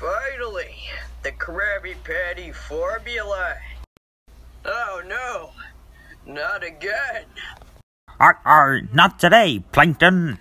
Finally, the Krabby Patty formula. Oh no, not again. Uh, uh, not today, Plankton.